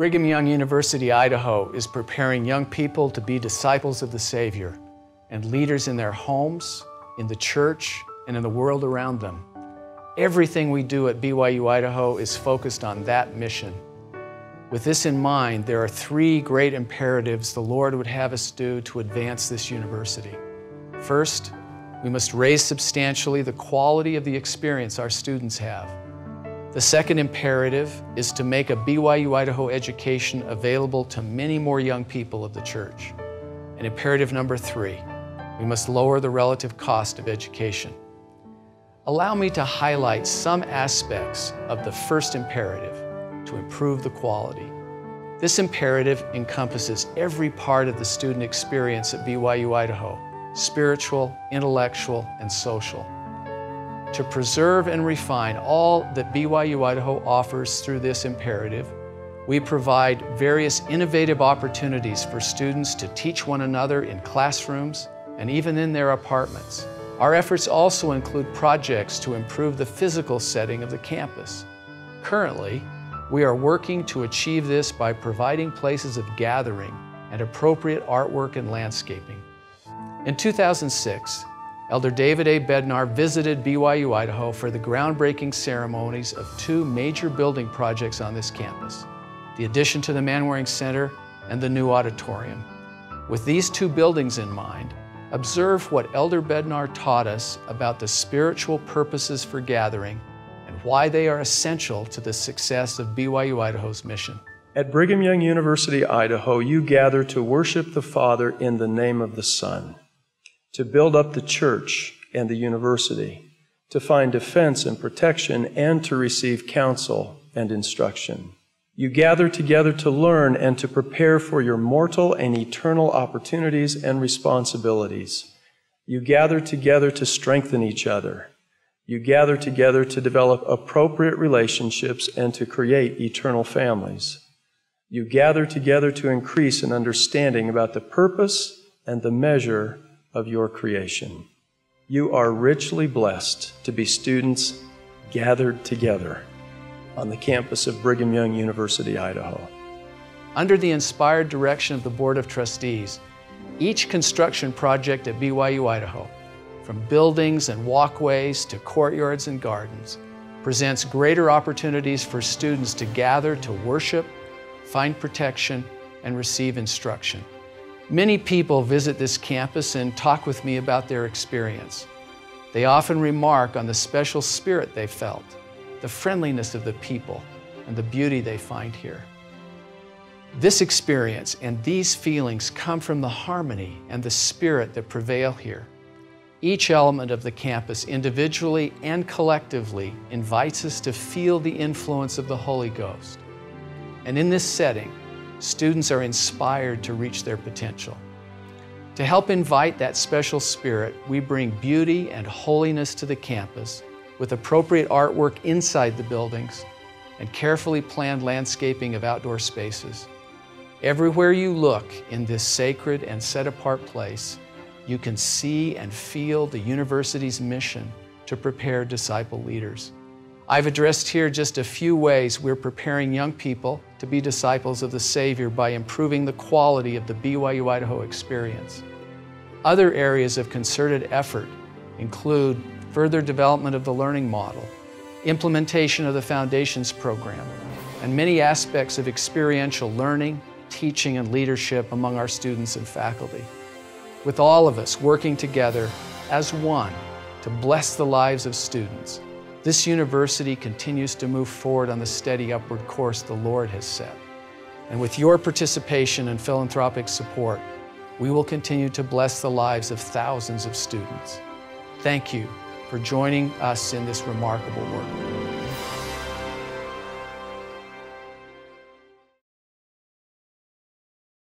Brigham Young University, Idaho is preparing young people to be disciples of the Savior and leaders in their homes, in the church, and in the world around them. Everything we do at BYU Idaho is focused on that mission. With this in mind, there are three great imperatives the Lord would have us do to advance this university. First, we must raise substantially the quality of the experience our students have. The second imperative is to make a BYU Idaho education available to many more young people of the church. And imperative number three, we must lower the relative cost of education. Allow me to highlight some aspects of the first imperative to improve the quality. This imperative encompasses every part of the student experience at BYU Idaho, spiritual, intellectual, and social to preserve and refine all that BYU Idaho offers through this imperative, we provide various innovative opportunities for students to teach one another in classrooms and even in their apartments. Our efforts also include projects to improve the physical setting of the campus. Currently, we are working to achieve this by providing places of gathering and appropriate artwork and landscaping. In 2006, Elder David A. Bednar visited BYU Idaho for the groundbreaking ceremonies of two major building projects on this campus, the addition to the Manwaring Center and the new auditorium. With these two buildings in mind, observe what Elder Bednar taught us about the spiritual purposes for gathering and why they are essential to the success of BYU Idaho's mission. At Brigham Young University, Idaho, you gather to worship the Father in the name of the Son to build up the church and the university, to find defense and protection, and to receive counsel and instruction. You gather together to learn and to prepare for your mortal and eternal opportunities and responsibilities. You gather together to strengthen each other. You gather together to develop appropriate relationships and to create eternal families. You gather together to increase an understanding about the purpose and the measure of your creation. You are richly blessed to be students gathered together on the campus of Brigham Young University, Idaho. Under the inspired direction of the Board of Trustees, each construction project at BYU Idaho, from buildings and walkways to courtyards and gardens, presents greater opportunities for students to gather to worship, find protection, and receive instruction. Many people visit this campus and talk with me about their experience. They often remark on the special spirit they felt, the friendliness of the people, and the beauty they find here. This experience and these feelings come from the harmony and the spirit that prevail here. Each element of the campus, individually and collectively, invites us to feel the influence of the Holy Ghost. And in this setting, students are inspired to reach their potential. To help invite that special spirit, we bring beauty and holiness to the campus with appropriate artwork inside the buildings and carefully planned landscaping of outdoor spaces. Everywhere you look in this sacred and set apart place, you can see and feel the university's mission to prepare disciple leaders. I've addressed here just a few ways we're preparing young people to be disciples of the Savior by improving the quality of the BYU Idaho experience. Other areas of concerted effort include further development of the learning model, implementation of the Foundations program, and many aspects of experiential learning, teaching, and leadership among our students and faculty. With all of us working together as one to bless the lives of students, this university continues to move forward on the steady upward course the Lord has set. And with your participation and philanthropic support, we will continue to bless the lives of thousands of students. Thank you for joining us in this remarkable work.